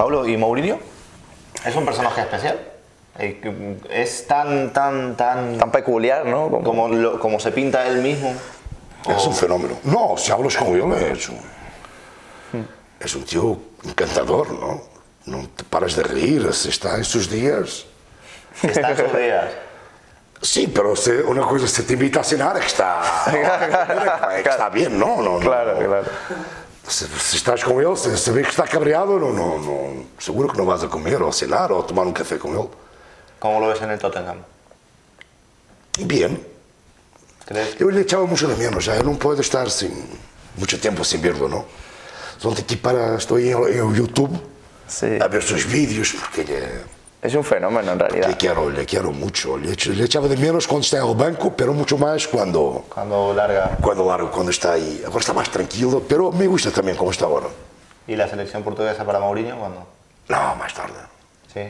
Pablo, ¿y Mourinho? ¿Es un personaje especial? Eh, ¿Es tan, tan, tan... Tan peculiar, ¿no? Como- como, lo- como se pinta él mismo? Es un fenómeno. No, si hablas con él es un, es un tío encantador, ¿no? No te paras de reír, está en sus días. Está en sus días. Sí, pero se- una cosa se te invita a cenar es que está, es que está bien, ¿no? no, no Claro, no. claro. Si, si estás con él, se, se ve que está cabreado, no, no, no, seguro que no vas a comer o a cenar o a tomar un café con él. ¿Cómo lo ves en el Tottenham? Bien, ¿Crees? eu lhe echava mucho de menos, ya, eu não posso estar sin, mucho tiempo sin verlo, ¿no? Donde aquí para, estoy en, en YouTube Sí. a ver sus vídeos, porque le, Es un fenómeno en realidad. le quiero, le quiero mucho. Le, le echaba de menos cuando está en el banco, pero mucho más cuando, Cuando larga. cuando largo, cuando está ahí. Ahora está más tranquilo, pero me gusta también como está ahora. ¿Y la selección portuguesa para Mourinho cuándo? No, más tarde. Sí.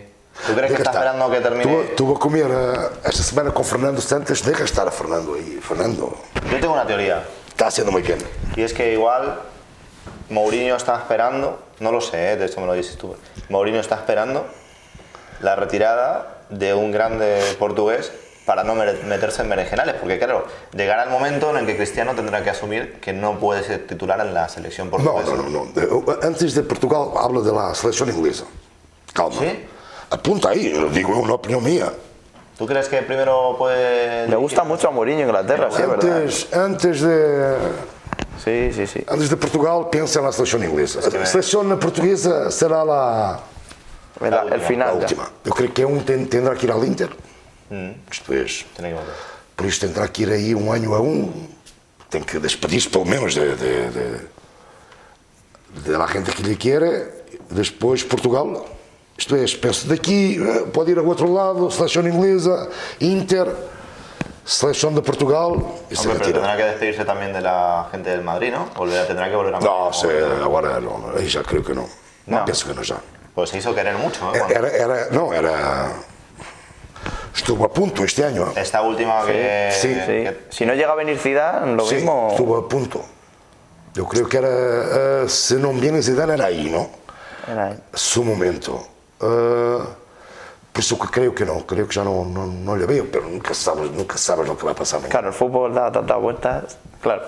¿Tú crees que está estar. esperando que termine? Tuve, tuve a comer eh, esta semana con Fernando Santos, deja estar a Fernando ahí. Fernando Yo tengo una teoría. está haciendo muy bien. Y es que igual Mourinho está esperando, no lo sé, ¿eh? de esto me lo dices tú. Mourinho está esperando la retirada de un grande portugués para no meterse en berenjenales, porque claro, llegará el momento en el que Cristiano tendrá que asumir que no puede ser titular en la selección No, portuguesa. no, no, no. Antes de Portugal, hablo de la selección inglesa. Calma. ¿Sí? Apunta ahí, lo digo, es una opinión mía. ¿Tú crees que primero puede... Le gusta mucho a Mourinho Inglaterra, sí, es verdad. Antes, antes de Sí, sí, sí. Antes de Portugal, pensa na seleção inglesa. A seleção portuguesa será lá El, el a final. última. Eu creio que é um ten- tendrá que ir ao Inter. É, que volver. por isso tendrá que ir aí um ano a um. Tem que despedir-se pelo menos de, de, de, de la gente que lhe quer. Depois Portugal. Isto é, penso daqui, eh, pode ir ao outro lado, seleção inglesa, Inter, seleção de Portugal e se Hombre, pero retira. tendrá que despedirse también de la gente del Madrid, ¿no? Volverá, tendrá que volver a Não, Madrid. não, aí já creio que não. Não. Penso que não já. Pues se hizo querer mucho, ¿eh? Cuando- Era, era, não, era. Estuvo a punto este año. Esta última que... Sí, Sí. que- Si no llega a venir Zidane, lo Sí, mismo. estuvo a punto. Eu creio que era, eh, se não me engano, Zidane era aí, não? Era- Su momento. Eh, por isso que creio que não, creio que já não, não, não lhe veio, pero nunca sabes, nunca sabes o que vai passar. Claro, el fútbol da tantas vueltas. Claro.